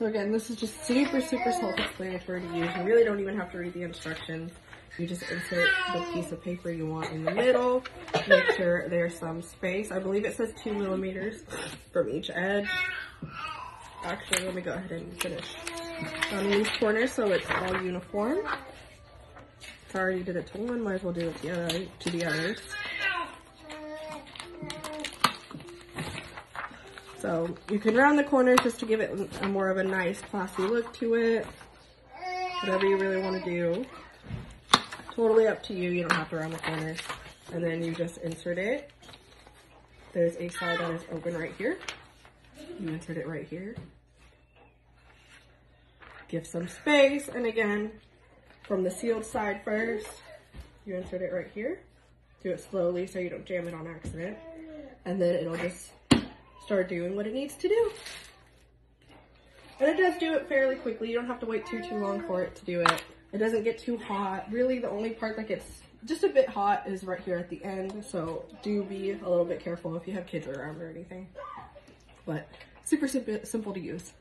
So again, this is just super, super self-explanatory to use. You really don't even have to read the instructions. You just insert the piece of paper you want in the middle. Make sure there's some space. I believe it says two millimeters from each edge. Actually, let me go ahead and finish on these corners so it's all uniform. Sorry you did it to one, might as well do it the other, to the others. So you can round the corners just to give it a more of a nice classy look to it. Whatever you really want to do. Totally up to you. You don't have to round the corners. And then you just insert it. There's a side that is open right here. You insert it right here. Give some space. And again, from the sealed side first, you insert it right here. Do it slowly so you don't jam it on accident. And then it'll just start doing what it needs to do. And it does do it fairly quickly. You don't have to wait too, too long for it to do it. It doesn't get too hot. Really, the only part that gets just a bit hot is right here at the end. So do be a little bit careful if you have kids around or anything. But super simple, simple to use.